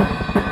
you